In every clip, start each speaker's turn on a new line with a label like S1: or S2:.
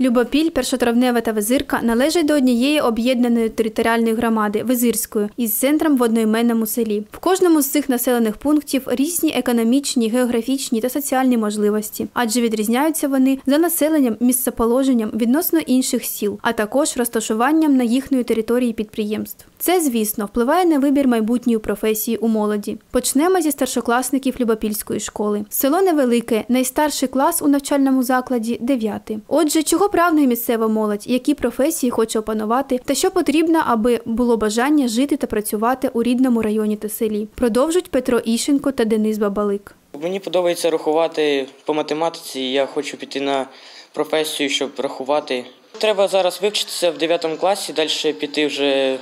S1: Любопіль, першотравнева та Визирка належать до однієї об'єднаної територіальної громади Визирської із центром в одноіменному селі. В кожному з цих населених пунктів різні економічні, географічні та соціальні можливості, адже відрізняються вони за населенням, місцеположенням відносно інших сіл, а також розташуванням на їхньої території підприємств. Це, звісно, впливає на вибір майбутньої професії у молоді. Почнемо зі старшокласників Любопільської школи. Село невелике, найстарший клас у навчальному закладі дев'ятий. Отже, чого прагне місцева молодь, які професії хоче опанувати, та що потрібно, аби було бажання жити та працювати у рідному районі та селі. Продовжують Петро Іщенко та Денис Бабалик.
S2: Мені подобається рахувати по математиці. Я хочу піти на професію, щоб рахувати. Треба зараз вивчитися в 9 класі, далі піти вже е,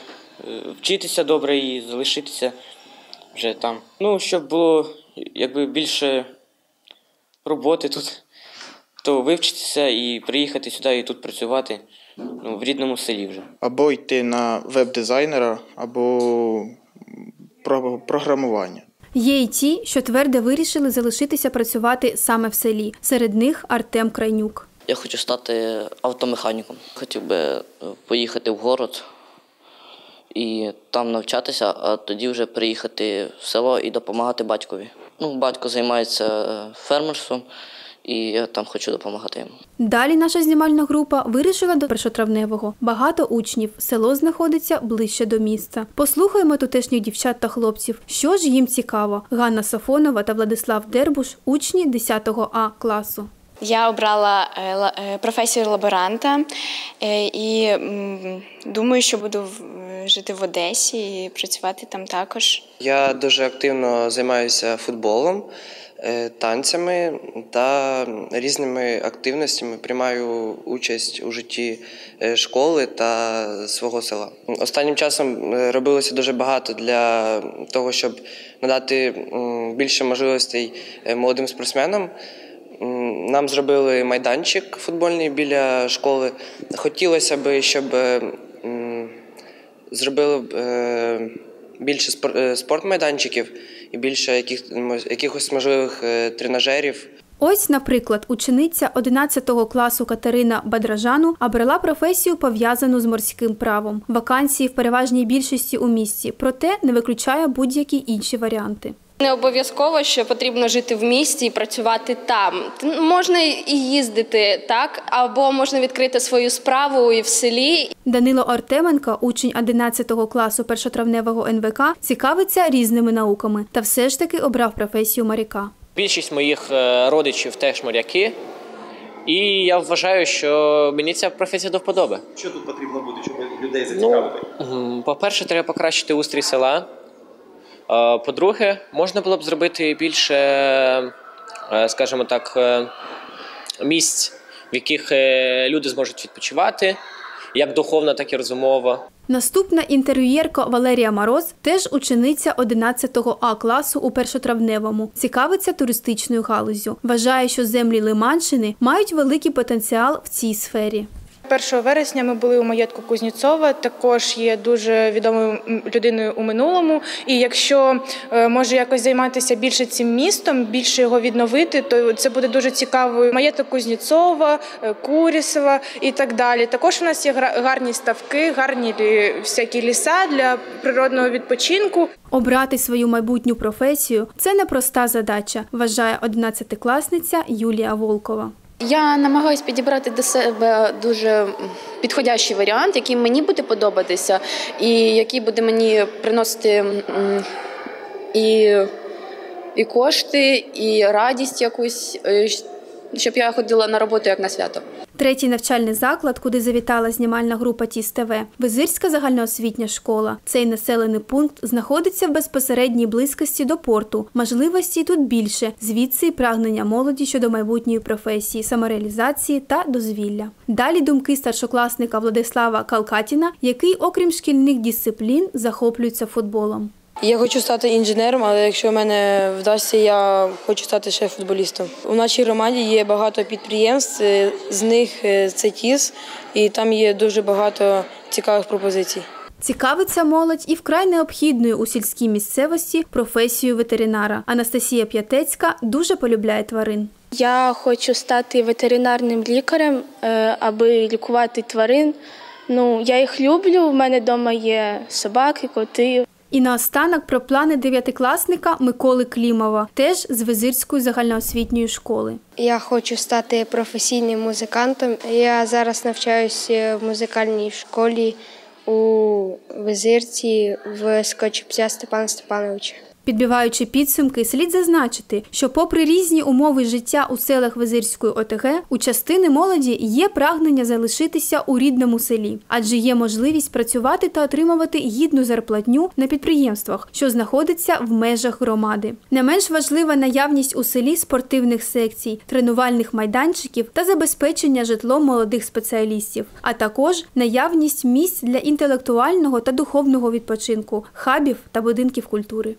S2: вчитися добре і залишитися вже там. Ну, щоб було якби більше роботи тут, то вивчитися і приїхати сюди і тут працювати ну, в рідному селі вже.
S3: або йти на веб-дизайнера, або про- програмування.
S1: Є й ті, що твердо вирішили залишитися працювати саме в селі. Серед них Артем Крайнюк.
S4: Я хочу стати автомеханіком. Хотів би е, поїхати в город і там навчатися, а тоді вже приїхати в село і допомагати батькові. Ну, батько займається е, фермерством, і я там хочу допомагати йому.
S1: Далі наша знімальна група вирішила до першотравневого. Багато учнів. Село знаходиться ближче до міста. Послухаємо тутешніх дівчат та хлопців, що ж їм цікаво. Ганна Сафонова та Владислав Дербуш учні 10 А класу.
S5: Я обрала е, е, професію лаборанта е, і думаю, що буду жити в Одесі і працювати там також.
S6: Я дуже активно займаюся футболом, танцями та різними активностями. Приймаю участь у житті е, школи та свого села. Останнім часом е, робилося дуже багато для того, щоб надати більше можливостей е, молодим спортсменам. Нам зробили майданчик футбольний біля школи. Хотілося б, щоб е, зробили е, більше спор- е, спортмайданчиків і більше яких, якихось можливих е, тренажерів.
S1: Ось, наприклад, учениця 11 класу Катерина Бадражану обрала професію, пов'язану з морським правом. Вакансії в переважній більшості у місті, проте не виключає будь-які інші варіанти.
S7: Не обов'язково, що потрібно жити в місті і працювати там. Можна і їздити так, або можна відкрити свою справу і в селі,
S1: Данило Артеменко, учень 11 класу першотравневого НВК, цікавиться різними науками та все ж таки обрав професію моряка.
S8: Більшість моїх е, родичів теж моряки, і я вважаю, що мені ця професія до вподоби.
S9: Що тут потрібно бути, щоб людей
S8: Ну,
S9: зацікавити?
S8: м, по-перше, треба покращити устрій села. По-друге, можна було б зробити більше, е, скажімо так, е, місць, в яких е, люди зможуть відпочивати, як духовно, так і розумово.
S1: Наступна інтерв'юєрка Валерія Мороз теж учениця 11 А класу у першотравневому. Цікавиться туристичною галуззю. Вважає, що землі Лиманщини мають великий потенціал в цій сфері.
S10: 1 вересня ми були у маєтку Кузнєцова. Також є дуже відомою людиною у минулому. І якщо е, може якось займатися більше цим містом, більше його відновити, то це буде дуже цікаво. Маєток Кузнєцова, е, Курісова і так далі. Також у нас є гарні ставки, гарні всякі ліса для природного відпочинку.
S1: Обрати свою майбутню професію це непроста задача, вважає 11-класниця Юлія Волкова.
S11: Я намагаюся підібрати до себе дуже підходящий варіант, який мені буде подобатися, і який буде мені приносити і, і кошти, і радість якусь, е, щоб я ходила на роботу як на свято.
S1: Третій навчальний заклад, куди завітала знімальна група ТІС ТВ – Визирська загальноосвітня школа. Цей населений пункт знаходиться в безпосередній близькості до порту. Можливості тут більше, звідси й прагнення молоді щодо майбутньої професії, самореалізації та дозвілля. Далі думки старшокласника Владислава Калкатіна, який, окрім шкільних дисциплін, захоплюється футболом.
S12: Я хочу стати інженером, але якщо в мене вдасться, я хочу стати ще футболістом. У нашій громаді є багато підприємств, е, з них е, це ТІС, і там є дуже багато цікавих пропозицій.
S1: Цікавиться молодь і вкрай необхідною у сільській місцевості професією ветеринара. Анастасія П'ятецька дуже полюбляє тварин.
S13: Я хочу стати ветеринарним лікарем, е, аби лікувати тварин. Ну, я їх люблю. У мене вдома є собаки, коти.
S1: І наостанок про плани дев'ятикласника Миколи Клімова, теж з Визирської загальноосвітньої школи.
S14: Я хочу стати професійним музикантом. Я зараз навчаюся в музикальній школі у Визирці в Скочіпця Степана Степановича.
S1: Підбиваючи підсумки, слід зазначити, що, попри різні умови життя у селах Визирської ОТГ, у частини молоді є прагнення залишитися у рідному селі, адже є можливість працювати та отримувати гідну зарплатню на підприємствах, що знаходиться в межах громади. Не менш важлива наявність у селі спортивних секцій, тренувальних майданчиків та забезпечення житлом молодих спеціалістів, а також наявність місць для інтелектуального та духовного відпочинку, хабів та будинків культури.